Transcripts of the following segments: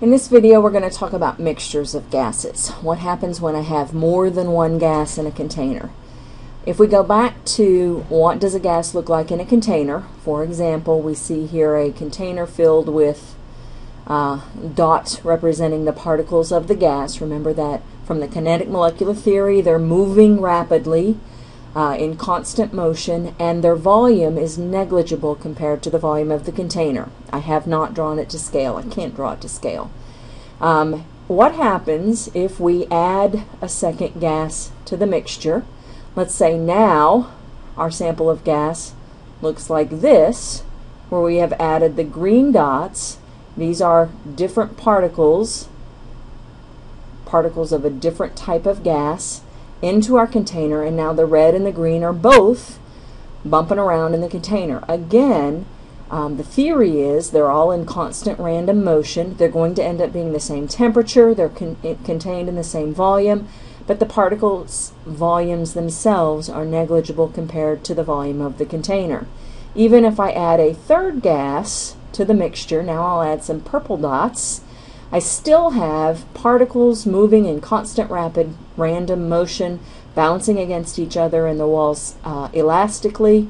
In this video we're going to talk about mixtures of gases. What happens when I have more than one gas in a container? If we go back to what does a gas look like in a container, for example we see here a container filled with uh, dots representing the particles of the gas. Remember that from the kinetic molecular theory they're moving rapidly uh, in constant motion and their volume is negligible compared to the volume of the container. I have not drawn it to scale. I can't draw it to scale. Um, what happens if we add a second gas to the mixture? Let's say now our sample of gas looks like this, where we have added the green dots. These are different particles, particles of a different type of gas into our container and now the red and the green are both bumping around in the container. Again, um, the theory is they're all in constant random motion. They're going to end up being the same temperature. They're con contained in the same volume, but the particles volumes themselves are negligible compared to the volume of the container. Even if I add a third gas to the mixture, now I'll add some purple dots, I still have particles moving in constant rapid random motion, bouncing against each other in the walls uh, elastically,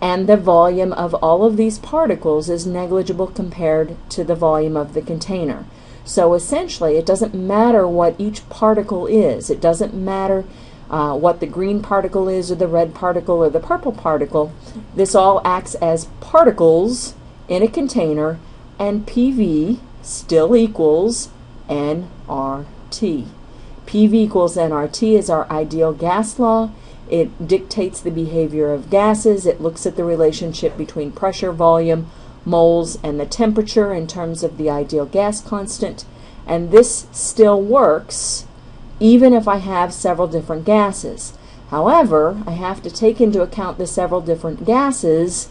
and the volume of all of these particles is negligible compared to the volume of the container. So essentially, it doesn't matter what each particle is. It doesn't matter uh, what the green particle is, or the red particle, or the purple particle. This all acts as particles in a container, and PV still equals nRT. PV equals nRT is our ideal gas law. It dictates the behavior of gases. It looks at the relationship between pressure, volume, moles, and the temperature in terms of the ideal gas constant. And this still works even if I have several different gases. However, I have to take into account the several different gases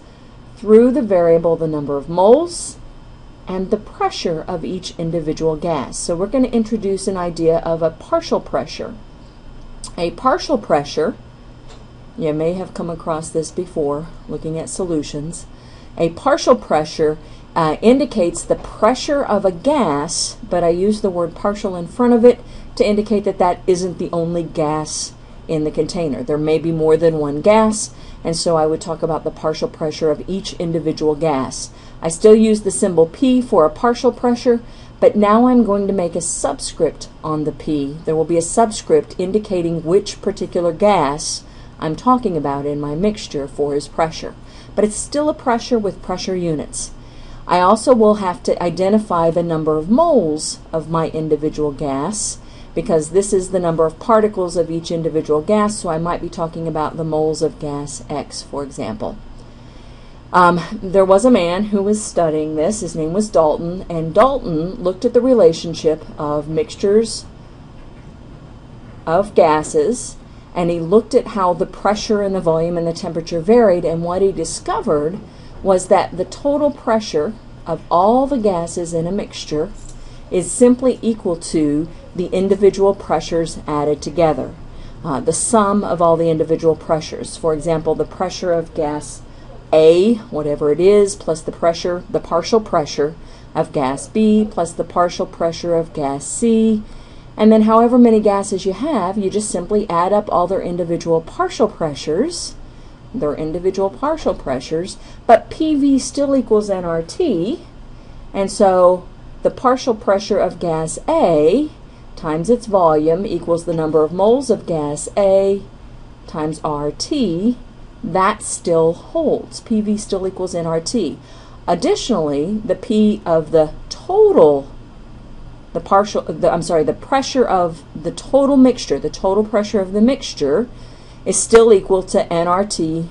through the variable the number of moles and the pressure of each individual gas. So we're going to introduce an idea of a partial pressure. A partial pressure, you may have come across this before looking at solutions. A partial pressure uh, indicates the pressure of a gas, but I use the word partial in front of it to indicate that that isn't the only gas in the container. There may be more than one gas, and so I would talk about the partial pressure of each individual gas. I still use the symbol P for a partial pressure, but now I'm going to make a subscript on the P. There will be a subscript indicating which particular gas I'm talking about in my mixture for his pressure. But it's still a pressure with pressure units. I also will have to identify the number of moles of my individual gas because this is the number of particles of each individual gas, so I might be talking about the moles of gas X, for example. Um, there was a man who was studying this. His name was Dalton, and Dalton looked at the relationship of mixtures of gases, and he looked at how the pressure and the volume and the temperature varied, and what he discovered was that the total pressure of all the gases in a mixture is simply equal to the individual pressures added together. Uh, the sum of all the individual pressures. For example, the pressure of gas a, whatever it is, plus the pressure, the partial pressure of gas B, plus the partial pressure of gas C. And then however many gases you have, you just simply add up all their individual partial pressures, their individual partial pressures, but PV still equals nRT. And so the partial pressure of gas A times its volume equals the number of moles of gas A times RT that still holds. PV still equals nRT. Additionally, the P of the total, the partial, the, I'm sorry, the pressure of the total mixture, the total pressure of the mixture is still equal to nRT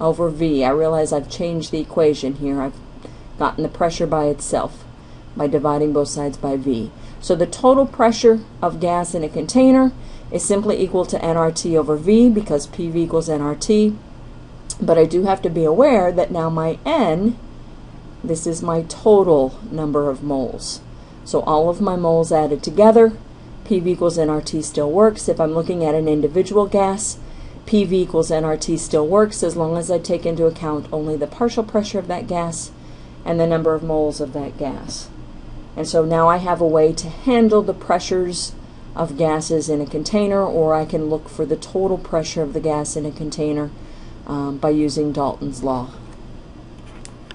over V. I realize I've changed the equation here. I've gotten the pressure by itself by dividing both sides by V. So the total pressure of gas in a container is simply equal to nRT over V because PV equals nRT. But I do have to be aware that now my N, this is my total number of moles. So all of my moles added together, PV equals nRT still works. If I'm looking at an individual gas, PV equals nRT still works as long as I take into account only the partial pressure of that gas and the number of moles of that gas. And so now I have a way to handle the pressures of gases in a container, or I can look for the total pressure of the gas in a container um, by using Dalton's law.